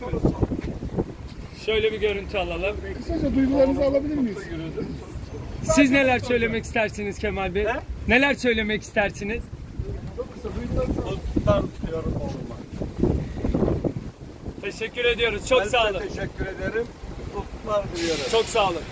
Soru? Şöyle bir görüntü alalım. Kısaca duygularınızı alabilir miyiz? Siz neler söylemek istersiniz Kemal Bey? Neler söylemek istersiniz? Çok kısa duygularınızı Teşekkür ediyoruz. Çok sağ olun. Teşekkür ederim. Mutluluklar diliyorum. Çok sağ olun.